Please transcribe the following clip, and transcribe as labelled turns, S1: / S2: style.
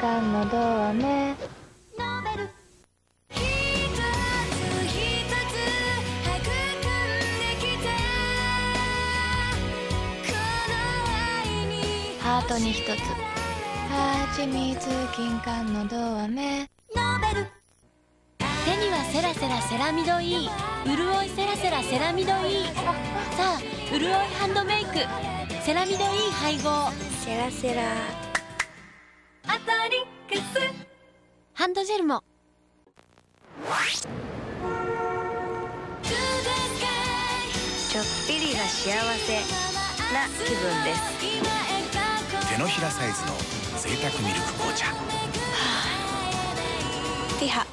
S1: 感のど飴ハートに一つ。はちみつ金柑のど飴
S2: 手にはセラセラセラミド E 潤いセラセラセラミド E さあ潤いハンドメイク。セラミド E 配合。
S1: セラセラ
S2: ハンドジェルも。
S1: ちょっぴりが幸せな気分です。
S3: 手のひらサイズの贅沢ミルク紅茶。
S1: ティハ